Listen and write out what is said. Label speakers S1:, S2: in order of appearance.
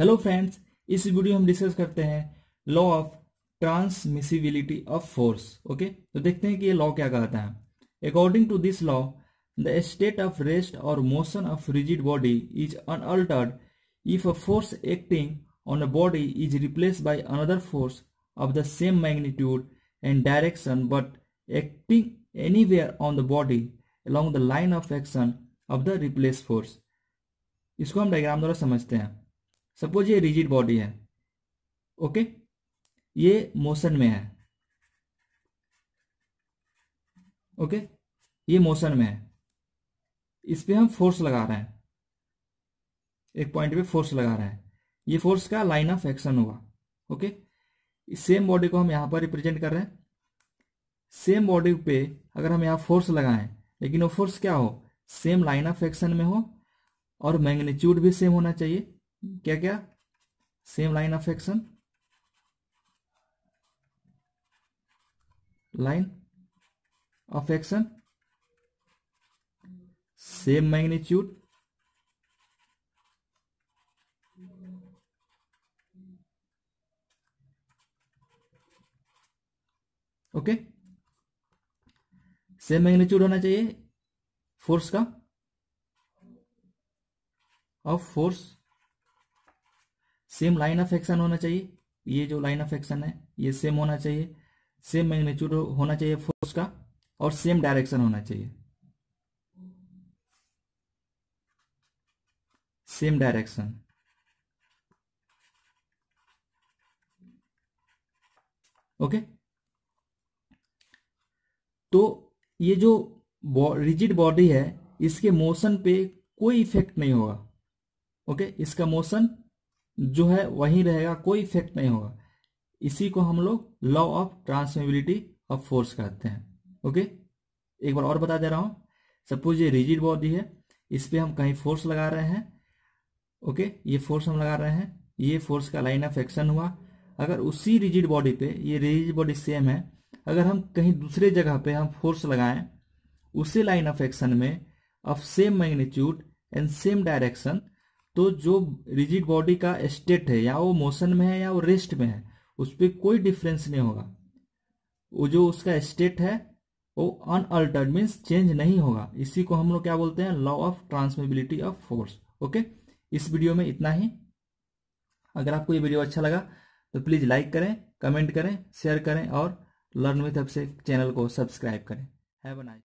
S1: Hello friends इस video हम discuss करते हैं law of transmissibility of force okay तो देखते हैं कि ये लॉ क्या कहता है। According to this law the state of rest और motion of rigid body is unaltered if a force acting on a body is replace by another force of the same magnitude and direction but acting anywhere on the body along the line of action of the replace force इसको हम diagram द्वारा समझते हैं। Suppose ये rigid body है। Okay ये motion में है। ओके ये मोशन में है। इस पे हम फोर्स लगा रहे हैं। एक पॉइंट पे फोर्स लगा रहे हैं। ये फोर्स का लाइन ऑफ़ एक्शन होगा। ओके सेम बॉडी को हम यहाँ पर रिप्रेजेंट कर रहे हैं। सेम बॉडी पे अगर हम यहाँ फोर्स लगाएँ, लेकिन वो फोर्स क्या हो? सेम लाइन ऑफ़ एक्शन में हो और मैग्नीट्यूड भी सेम होना चाहिए। क्या क्या same line of action line of action same magnitude okay same magnitude होना चाहिए फोर्स का? Of force same line of action होना चाहिए। ये जो लाइन ऑफ़ एक्शन है, ये सेम होना चाहिए। सेम मैग्नीट्यूड होना चाहिए फोर्स का और सेम डायरेक्शन होना चाहिए। सेम डायरेक्शन ओके तो ये जो रिजिड बॉडी है, इसके मोशन पे कोई इफ़ेक्ट नहीं होगा। ओके इसका मोशन जो है वही रहेगा, कोई इफ़ेक्ट नहीं होगा। इसी को हम लोग law of transmissibility of force कहते हैं। ओके एक बार और बता दे रहा हूँ। सपोज़ ये रिजिड बॉडी है, इस पर हम कहीं फोर्स लगा रहे हैं। ओके ये फोर्स हम लगा रहे हैं। ये फोर्स का लाइन ऑफ़ एक्शन हुआ। अगर उसी रिजिड बॉडी पे, ये रिजिड बॉडी सेम है, अगर हम कहीं दूसरे जगह पे हम फोर्स लगाएँ, उसी लाइन ऑफ़ एक्शन में of same magnitude and same direction तो जो रिजिड बॉडी का स्टेट है, या वो मोशन में है, या वो रेस्ट में है, उस पर कोई डिफरेंस नहीं होगा। वो जो उसका स्टेट है, वो अनअल्टर्ड मीन्स चेंज नहीं होगा। इसी को हम लोग क्या बोलते हैं? Law of transmissibility of force okay इस वीडियो में इतना ही। अगर आपको ये वीडियो अच्छा लगा तो प्लीज़ लाइक करें कमेंट करें शेयर करें, और लर्न विथ अब से चैनल को सब्सक्राइब करें। Have a nice